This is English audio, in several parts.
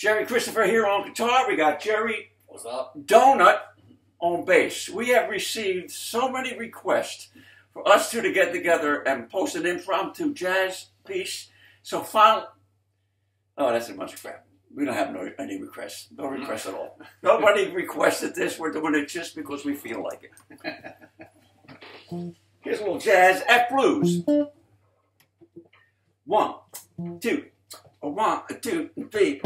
Jerry Christopher here on guitar. We got Jerry What's up? Donut on bass. We have received so many requests for us two to get together and post an impromptu jazz piece. So finally, oh, that's a bunch of crap. We don't have no, any requests. No requests at all. Nobody requested this. We're doing it just because we feel like it. Here's a little jazz F blues. One, two, one, two, three.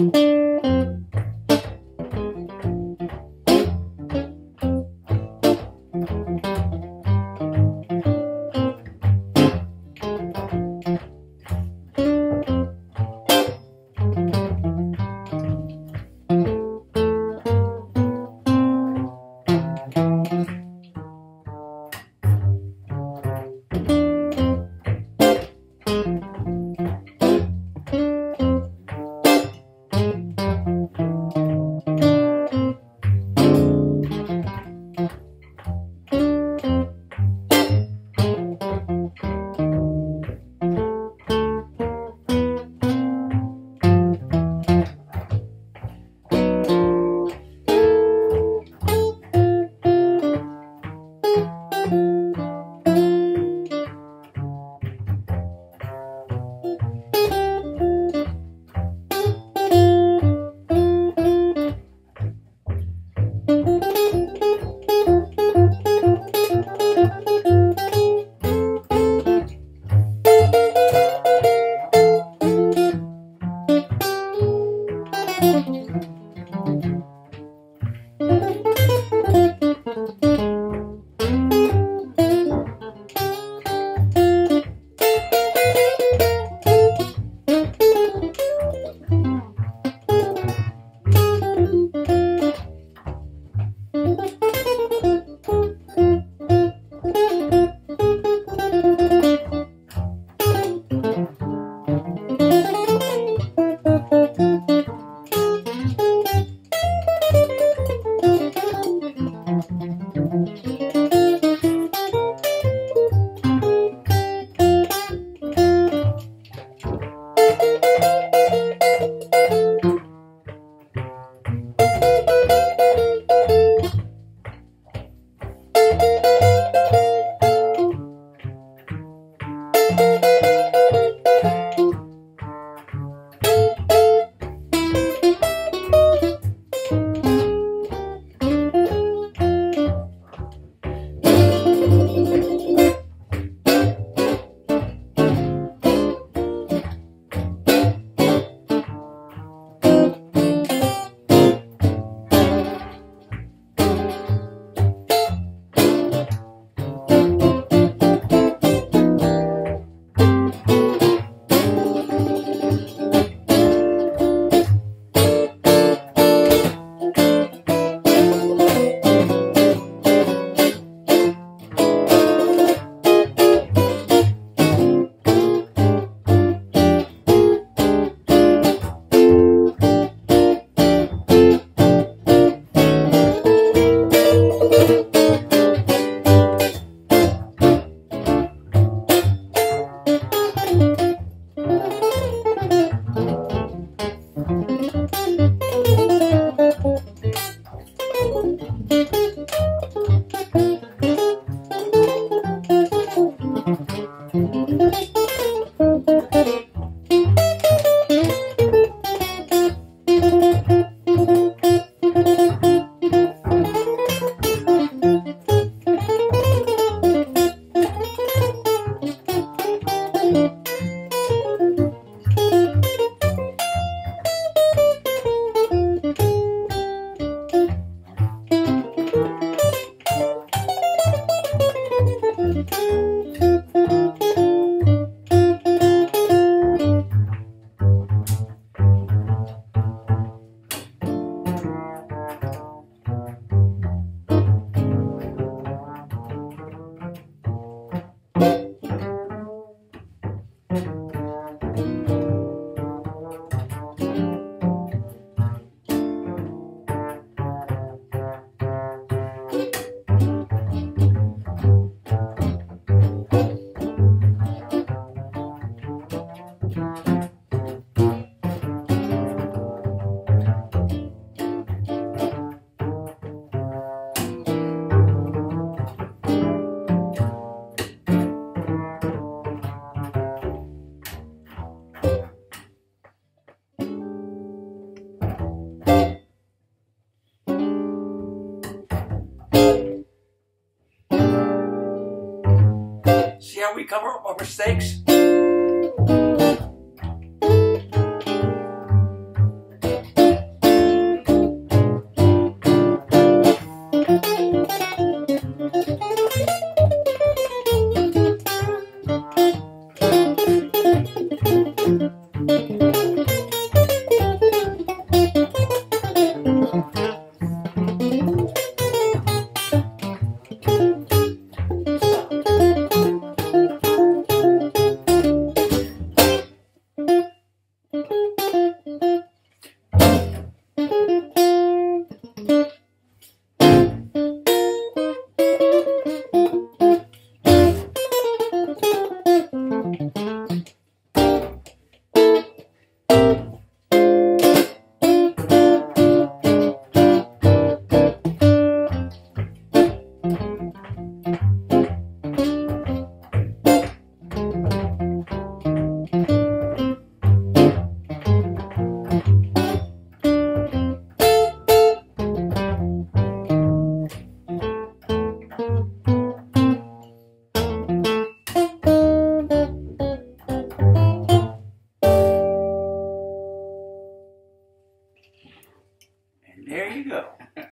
We cover up our mistakes.